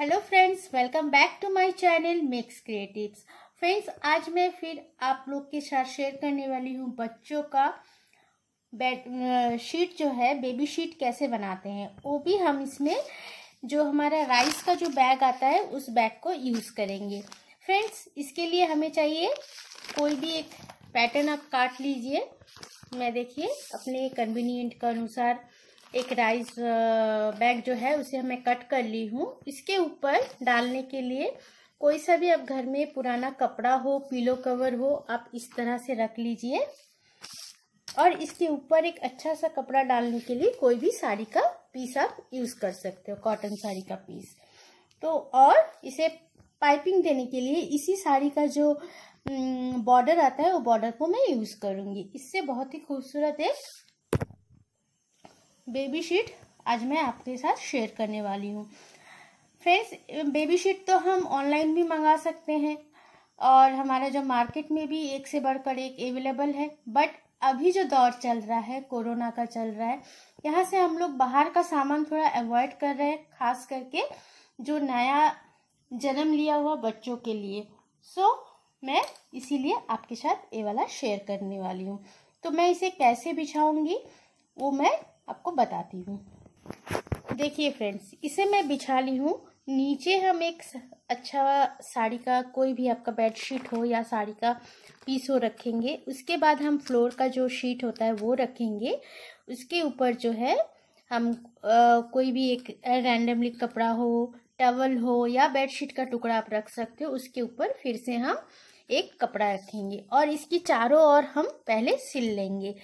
Hello friends welcome back to my channel mix creatives friends आज मैं फिर आप लोग के साथ शेयर करने वाली हूँ बच्चों का बेड शीट जो है बेबी शीट कैसे बनाते हैं। वो भी हम इसमें जो हमारा राइस का जो बैग आता है, उस बैग को यूज़ करेंगे। फ्रेंड्स इसके लिए हमें चाहिए कोई भी एक पैटर्न आप काट लीजिए। मैं देखिए, अपने कन्वीनियंट के अनुसार एक राइस बैग जो है, उसे मैं कट कर ली हूँ। इसके ऊपर डालने के लिए कोई सा भी आप घर में पुराना कपड़ा हो पीलो कवर हो, आप इस तरह से रख लीजिए। और इसके ऊपर एक अच्छा सा कपड़ा डालने के लिए कोई भी साड़ी का पीस आप यूज़ कर सकते हो कॉटन साड़ी का पीस तो और इसे पाइपिंग देने के लिए इसी साड़ी का जो बॉर्डर आता है, वो बॉर्डर को मैं यूज़ करूँगी। इससे बहुत ही खूबसूरत एक बेबी शीट आज मैं आपके साथ शेयर करने वाली हूँ। फ्रेंड्स बेबी शीट तो हम ऑनलाइन भी मंगा सकते हैं और हमारा जो मार्केट में भी एक से बढ़कर एक अवेलेबल है। बट अभी जो दौर चल रहा है कोरोना का चल रहा है यहाँ से हम लोग बाहर का सामान थोड़ा अवॉइड कर रहे हैं खास करके जो नया जन्म लिया हुआ बच्चों के लिए। सो so, मैं इसीलिए आपके साथ ये वाला शेयर करने वाली हूँ। तो मैं इसे कैसे बिछाऊँगी वो मैं आपको बताती हूँ। देखिए फ्रेंड्स इसे मैं बिछा ली हूँ। नीचे हम एक अच्छा साड़ी का कोई भी आपका बेड शीट हो या साड़ी का पीस हो रखेंगे। उसके बाद हम फ्लोर का जो शीट होता है वो रखेंगे। उसके ऊपर जो है हम आ, कोई भी एक रैंडमली कपड़ा हो टवल हो या बेडशीट का टुकड़ा आप रख सकते हो। उसके ऊपर फिर से हम एक कपड़ा रखेंगे और इसकी चारों ओर हम पहले सिल लेंगे।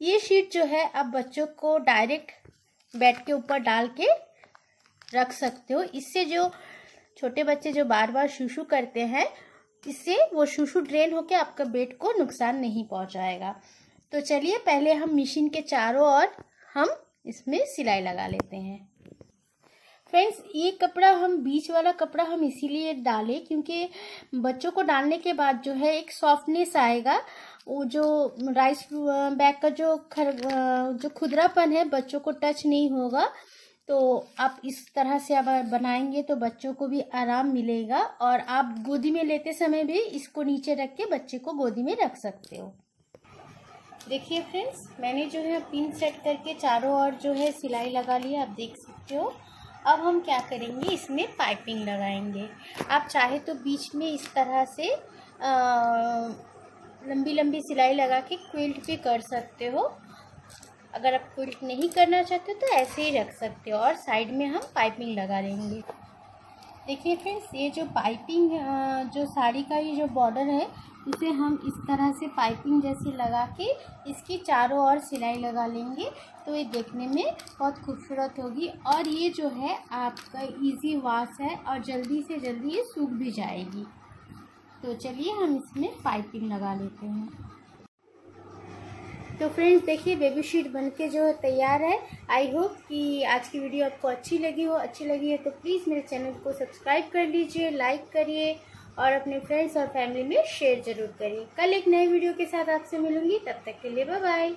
ये शीट जो है, आप बच्चों को डायरेक्ट बेड के ऊपर डाल के रख सकते हो। इससे जो छोटे बच्चे जो बार बार शूशू करते हैं, इससे वो शूशू ड्रेन होकर आपका बेड को नुकसान नहीं पहुंचाएगा। तो चलिए, पहले हम मशीन के चारों ओर हम इसमें सिलाई लगा लेते हैं। फ्रेंड्स ये कपड़ा हम, बीच वाला कपड़ा हम इसीलिए डालें क्योंकि बच्चों को डालने के बाद जो है एक सॉफ्टनेस आएगा। वो जो राइस बैग का जो खर जो खुदरापन है, बच्चों को टच नहीं होगा। तो आप इस तरह से अब बनाएँगे तो बच्चों को भी आराम मिलेगा और आप गोदी में लेते समय भी इसको नीचे रख के बच्चे को गोदी में रख सकते हो। देखिए फ्रेंड्स मैंने जो है पिन सेट करके चारों ओर जो है सिलाई लगा लिया आप देख सकते हो। अब हम क्या करेंगे? इसमें पाइपिंग लगाएँगे। आप चाहे तो बीच में इस तरह से आ, लंबी लंबी सिलाई लगा के क्विल्ट भी कर सकते हो। अगर आप क्विल्ट नहीं करना चाहते तो ऐसे ही रख सकते हो और साइड में हम पाइपिंग लगा लेंगे। देखिए फ्रेंड्स ये जो पाइपिंग जो साड़ी का ये जो बॉर्डर है इसे हम इस तरह से पाइपिंग जैसी लगा के इसकी चारों ओर सिलाई लगा लेंगे। तो ये देखने में बहुत खूबसूरत होगी और ये जो है आपका इजी वॉश है और जल्दी से जल्दी ये सूख भी जाएगी। तो चलिए हम इसमें पाइपिंग लगा लेते हैं। तो फ्रेंड्स, देखिए बेबी शीट बन के जो तैयार है। आई होप कि आज की वीडियो आपको अच्छी लगी हो। अच्छी लगी है तो प्लीज़ मेरे चैनल को सब्सक्राइब कर लीजिए लाइक करिए और अपने फ्रेंड्स और फैमिली में शेयर ज़रूर करें। कल एक नए वीडियो के साथ आपसे मिलूँगी, तब तक के लिए बाय बाय